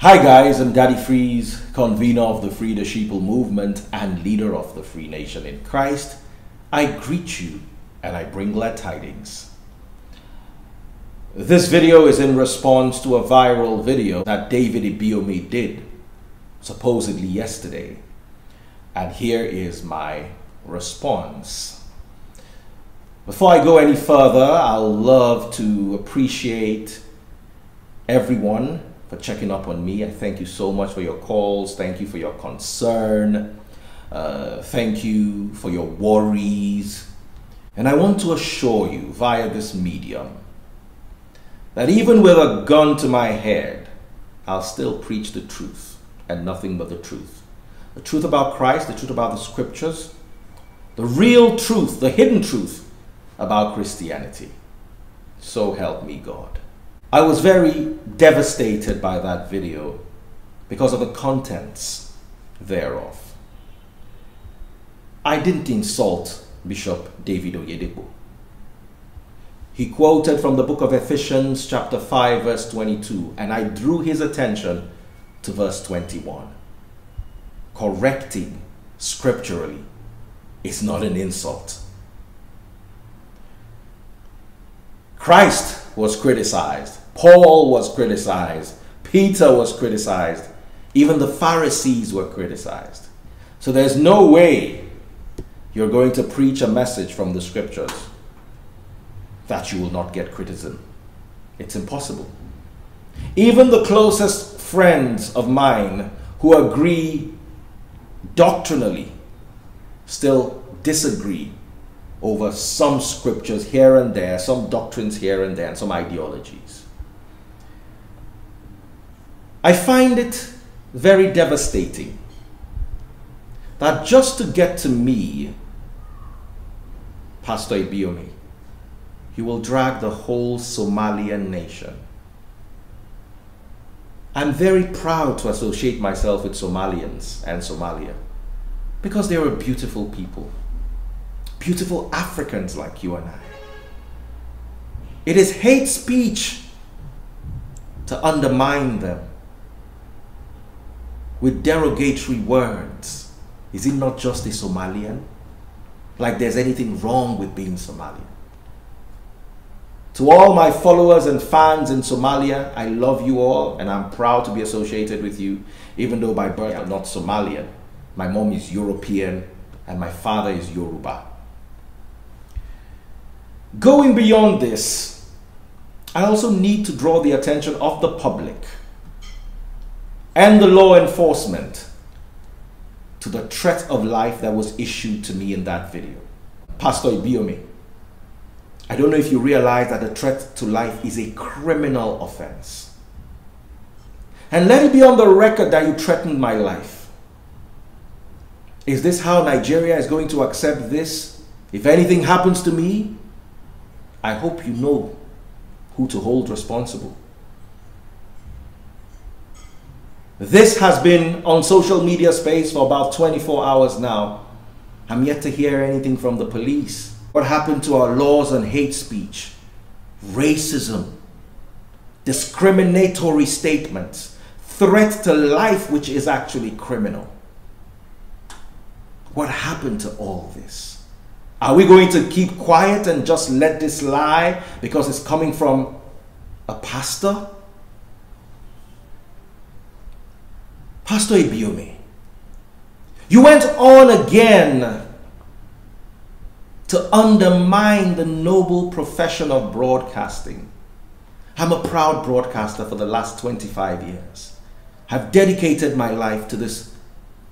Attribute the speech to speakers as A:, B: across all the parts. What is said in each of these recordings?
A: Hi guys, I'm Daddy Freeze, convener of the Free the Sheeple movement and leader of the Free Nation in Christ. I greet you and I bring glad tidings. This video is in response to a viral video that David Ibiyeomie did, supposedly yesterday. And here is my response. Before I go any further, I'll love to appreciate everyone for checking up on me. I thank you so much for your calls. Thank you for your concern. Uh, thank you for your worries. And I want to assure you via this medium that even with a gun to my head, I'll still preach the truth and nothing but the truth. The truth about Christ, the truth about the scriptures, the real truth, the hidden truth about Christianity. So help me God. I was very devastated by that video because of the contents thereof. I didn't insult Bishop David Oyedepo. He quoted from the book of Ephesians, chapter 5, verse 22, and I drew his attention to verse 21. Correcting scripturally is not an insult. Christ was criticized, Paul was criticized, Peter was criticized, even the Pharisees were criticized. So there's no way you're going to preach a message from the scriptures that you will not get criticism. It's impossible. Even the closest friends of mine who agree doctrinally still disagree over some scriptures here and there, some doctrines here and there, and some ideologies. I find it very devastating that just to get to me, Pastor Ibiyeomie, he will drag the whole Somalian nation. I'm very proud to associate myself with Somalians and Somalia because they are a beautiful people, beautiful Africans like you and I. It is hate speech to undermine them with derogatory words. Is it not just a Somalian? Like there's anything wrong with being Somalian. To all my followers and fans in Somalia, I love you all and I'm proud to be associated with you, even though by birth I'm not Somalian. My mom is European and my father is Yoruba. Going beyond this, I also need to draw the attention of the public and the law enforcement to the threat of life that was issued to me in that video. Pastor Ibiyeomie, I don't know if you realize that the threat to life is a criminal offense. And let it be on the record that you threatened my life. Is this how Nigeria is going to accept this? If anything happens to me, I hope you know who to hold responsible. This has been on social media space for about 24 hours now. I'm yet to hear anything from the police. What happened to our laws on hate speech, racism, discriminatory statements, threat to life, which is actually criminal? What happened to all this? Are we going to keep quiet and just let this lie because it's coming from a pastor? Pastor Ibiyeomie, you went on again to undermine the noble profession of broadcasting. I'm a proud broadcaster for the last 25 years. I've dedicated my life to this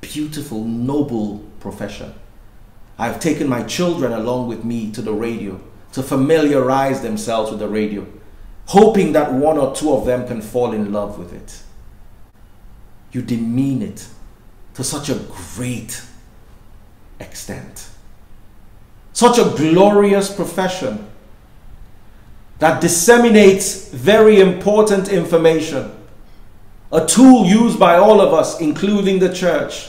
A: beautiful, noble profession. I've taken my children along with me to the radio to familiarize themselves with the radio, hoping that one or two of them can fall in love with it. You demean it to such a great extent such a glorious profession that disseminates very important information, a tool used by all of us, including the church.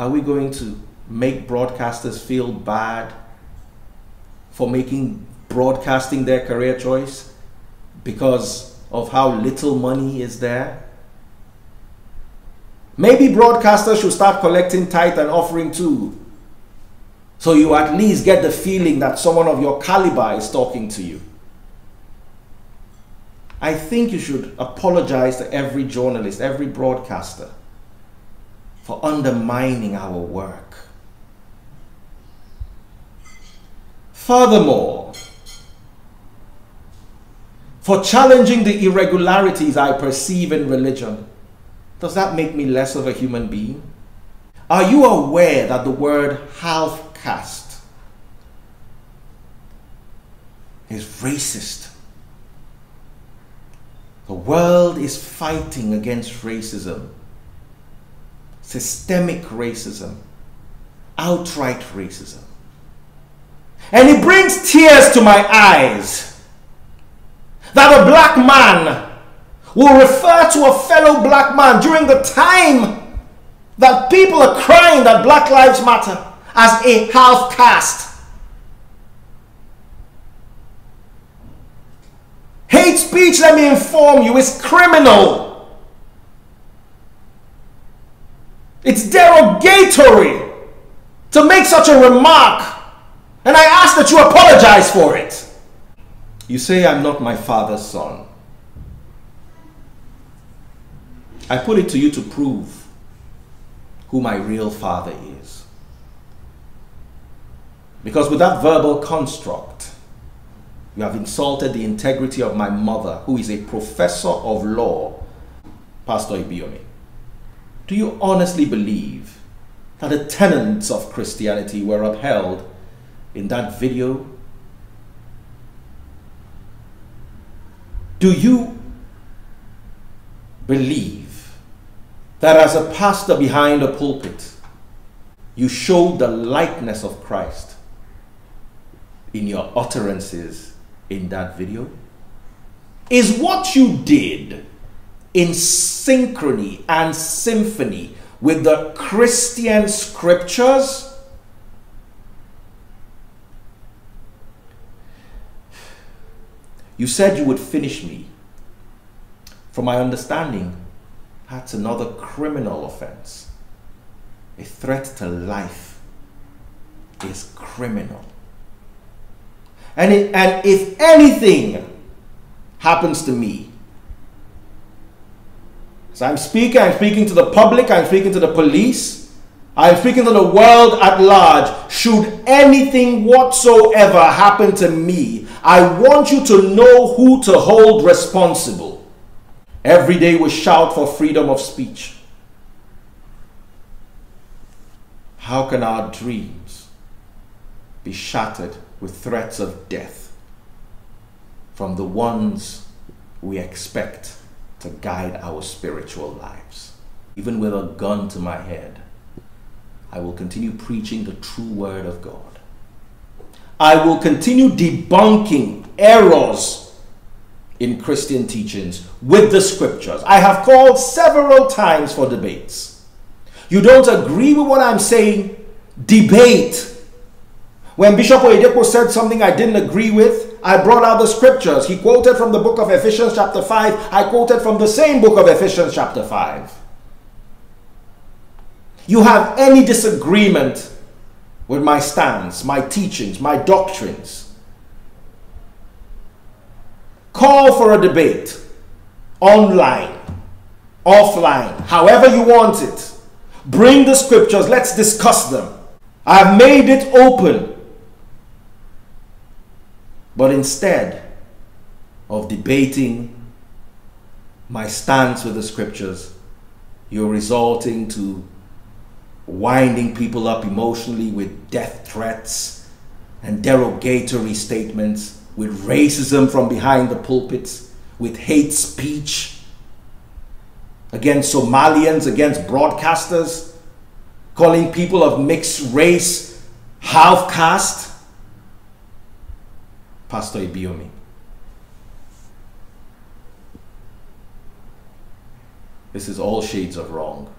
A: Are we going to make broadcasters feel bad for making broadcasting their career choice? Because of how little money is there? Maybe broadcasters should start collecting tithe and offering too. So you at least get the feeling that someone of your caliber is talking to you. I think you should apologize to every journalist, every broadcaster for undermining our work. Furthermore, for challenging the irregularities I perceive in religion, does that make me less of a human being? Are you aware that the word half caste is racist? The world is fighting against racism, systemic racism, outright racism. And it brings tears to my eyes that a black man will refer to a fellow black man during the time that people are crying that Black Lives Matter as a half caste. Hate speech, let me inform you, is criminal. It's derogatory to make such a remark. And I ask that you apologize for it. You say I'm not my father's son. I put it to you to prove who my real father is. Because with that verbal construct, you have insulted the integrity of my mother, who is a professor of law, Pastor Ibiyeomie. Do you honestly believe that the tenets of Christianity were upheld in that video? Do you believe that as a pastor behind a pulpit, you showed the likeness of Christ in your utterances in that video is what you did in synchrony and symphony with the Christian scriptures? You said you would finish me. From my understanding, that's another criminal offense. A threat to life is criminal. And, it, and if anything happens to me, so I'm speaking, I'm speaking to the public, I'm speaking to the police, I'm speaking to the world at large. Should anything whatsoever happen to me, I want you to know who to hold responsible. Every day we shout for freedom of speech. How can our dreams be shattered with threats of death from the ones we expect to guide our spiritual lives. Even with a gun to my head, I will continue preaching the true word of God. I will continue debunking errors in Christian teachings with the scriptures. I have called several times for debates. You don't agree with what I'm saying? Debate when Bishop Oyedepo said something I didn't agree with, I brought out the scriptures. He quoted from the book of Ephesians chapter 5. I quoted from the same book of Ephesians chapter 5. You have any disagreement with my stance, my teachings, my doctrines, call for a debate online, offline, however you want it. Bring the scriptures, let's discuss them. I've made it open but instead of debating my stance with the scriptures, you're resorting to winding people up emotionally with death threats and derogatory statements, with racism from behind the pulpits, with hate speech against Somalians, against broadcasters, calling people of mixed race half caste Pastor Ibiyeomie. This is all shades of wrong.